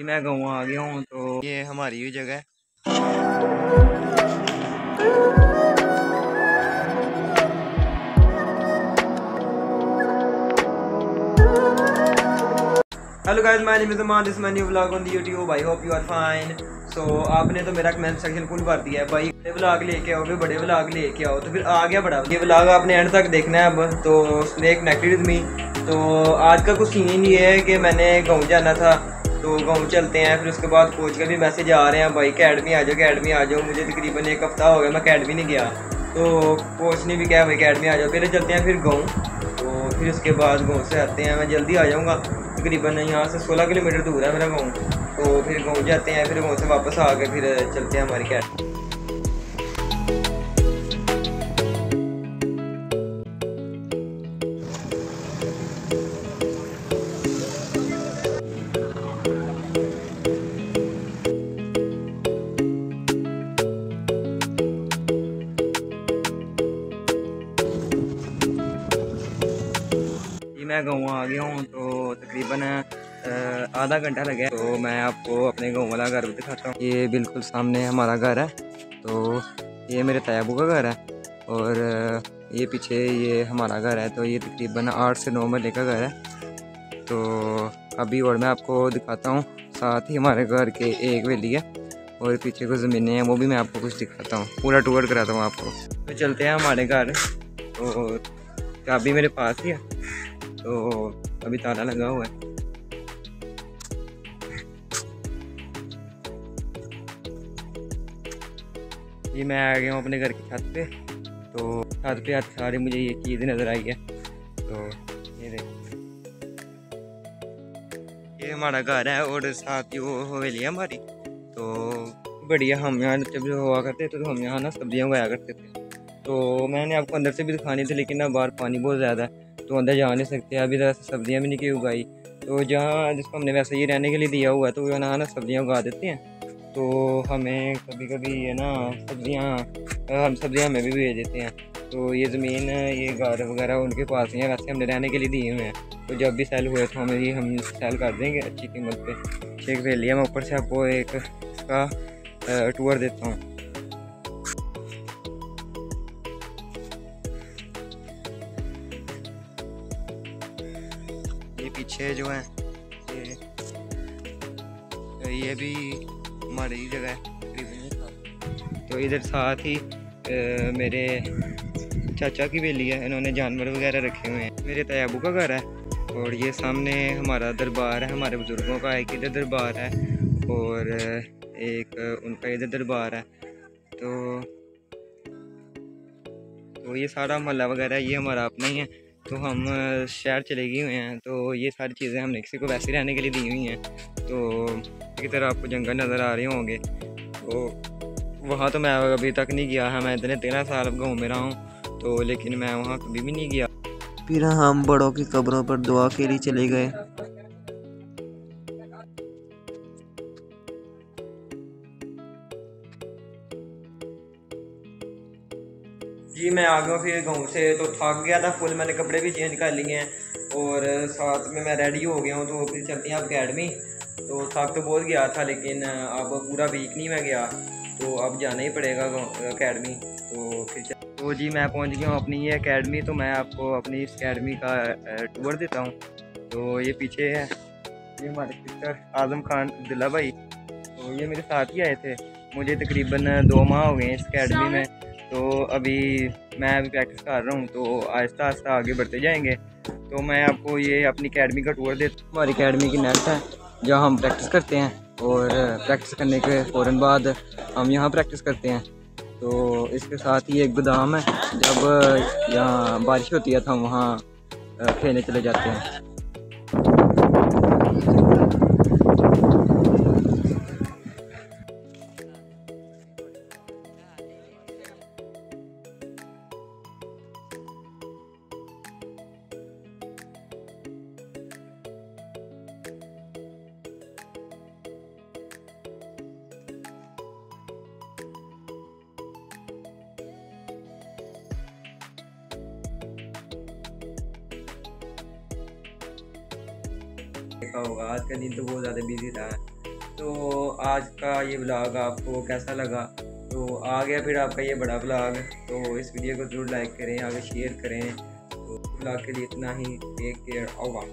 जी मैं गाँव आ गया हूँ तो। ये हमारी ही। जगह hello guys my name is Aman this my new vlog on the YouTube I hope you are fine so आपने तो मेरा कमेंट सेक्शन फुल भर दिया है भाई। बड़े व्लॉग लेके आओ बड़े व्लॉग लेके आओ तो फिर आ गया बड़ा ये व्लॉग आपने एंड तक देखना है अब तो स्टे कनेक्टेड मी तो आज का कुछ सीन ये है कि मैंने गाँव जाना था। तो गाँव चलते हैं, फिर उसके बाद कोच का भी मैसेज आ रहे हैं, भाई अकेडमी आ जाओ अकेडमी आ जाओ, मुझे तकरीबन एक हफ़्ता हो गया, मैं अकेडमी नहीं गया। तो कोच ने भी कहा, भाई अकेडमी आ जाओ। फिर चलते हैं, फिर गाँव। तो फिर उसके बाद गाँव से आते हैं, मैं जल्दी आ जाऊँगा, तकरीबन यहाँ से 16 किलोमीटर दूर है मेरा गाँव। तो फिर गाँव जाते हैं, फिर गाँव से वापस आके फिर चलते हैं हमारी कैट मैं गाँव आ गया हूँ तो तकरीबन आधा घंटा लगा तो मैं आपको अपने गाँव वाला घर दिखाता हूँ। ये बिल्कुल सामने हमारा घर है तो ये मेरे तयाबू का घर है और ये पीछे ये हमारा घर है तो ये तकरीबन आठ से नौ महीने का घर है। तो अभी और मैं आपको दिखाता हूँ, साथ ही हमारे घर के एक वेली है और पीछे कुछ ज़मीनें हैं, वो भी मैं आपको कुछ दिखाता हूँ। पूरा टूर कराता हूँ आपको। तो चलते हैं हमारे घर तो चाबी मेरे पास ही है। तो अभी ताला लगा हुआ है। ये मैं आ गया हूँ अपने घर की छत पे। तो छत पे आज सारे मुझे ये चीज़ नज़र आई है। तो ये देखो। ये हमारा घर है और साथ ही वो हवेली है हमारी। तो बढ़िया, हम यहाँ जब हुआ करते थे तो हम यहाँ ना सब्ज़ियाँ उगाया करते थे। तो मैंने आपको अंदर से भी दिखानी थी, लेकिन ना बाहर पानी बहुत ज़्यादा है। तो अंदर जा नहीं सकते, अभी तरह से सब्ज़ियाँ भी नहीं की उगाई। तो जहाँ जिसको हमने वैसे ही रहने के लिए दिया हुआ है तो वो ना ना सब्ज़ियाँ उगा देते हैं। तो हमें कभी कभी ये ना, सब्ज़ियाँ, हम सब्ज़ियाँ हमें भी भेज देते हैं। तो ये ज़मीन, ये घर वगैरह उनके पास ही है, वैसे हमने रहने के लिए दिए हुए हैं। तो जब भी सेल हुए तो हमें ये हम सेल कर देंगे अच्छी कीमत पे। शेख वेलिया मैं ऊपर से आपको एक इसका टूर देता हूँ। पीछे जो है ये ये भी हमारी जगह है तो इधर साथ ही आ, मेरे चाचा की बेली है इन्होंने जानवर वगैरह रखे हुए हैं। मेरे तयाबू का घर है और ये सामने हमारा दरबार है हमारे बुज़ुर्गों का एक इधर दरबार है और एक उनका इधर दरबार है। तो तो ये सारा मोहल्ला वगैरह ये हमारा अपना ही है। तो हम शहर चले गए हुए हैं तो ये सारी चीज़ें हमने किसी को वैसे रहने के लिए दी हुई हैं। तो की तरह आपको जंगल नज़र आ रहे होंगे। तो वहाँ तो मैं अभी तक नहीं गया है, मैं इतने तेरह साल गाँव में रहा हूँ तो लेकिन मैं वहाँ कभी भी नहीं गया। फिर हम बड़ों की कब्रों पर दुआ के लिए चले गए। जी, मैं आ गया फिर गाँव से तो थक गया था फुल मैंने कपड़े भी चेंज कर लिए हैं। और साथ में मैं रेडी हो गया हूँ तो फिर चलते हैं आप अकेडमी तो थक तो बहुत गया था, लेकिन अब पूरा वीक नहीं मैं गया तो अब जाना ही पड़ेगा अकेडमी तो फिर. तो जी, मैं पहुँच गया हूँ अपनी ये अकेडमी तो मैं आपको अपनी इस अकेडमी का टूर देता हूँ। तो ये पीछे है, ये हमारे सिस्टर आज़म खान अब्दुल्ला भाई। तो ये मेरे साथ ही आए थे, मुझे तकरीबन दो माह हो गए इस अकेडमी में। तो अभी मैं अभी प्रैक्टिस कर रहा हूँ तो आहिस्ता आहिस्ता आगे बढ़ते जाएँगे। तो मैं आपको ये अपनी अकेडमी का टूर देता हूँ। हमारी अकेडमी की नेट है, जहाँ हम प्रैक्टिस करते हैं और प्रैक्टिस करने के फ़ौर बाद हम यहाँ प्रैक्टिस करते हैं। तो इसके साथ ही एक गोदाम है, जब यहाँ बारिश होती है तो हम वहाँ खेलने चले जाते हैं। देखा होगा। आज का दिन तो बहुत ज़्यादा बिज़ी था। तो आज का ये ब्लॉग आपको कैसा लगा? तो आ गया फिर आपका ये बड़ा ब्लॉग तो इस वीडियो को ज़रूर लाइक करें, आगे शेयर करें। तो ब्लॉग के लिए इतना ही। टेक केयर और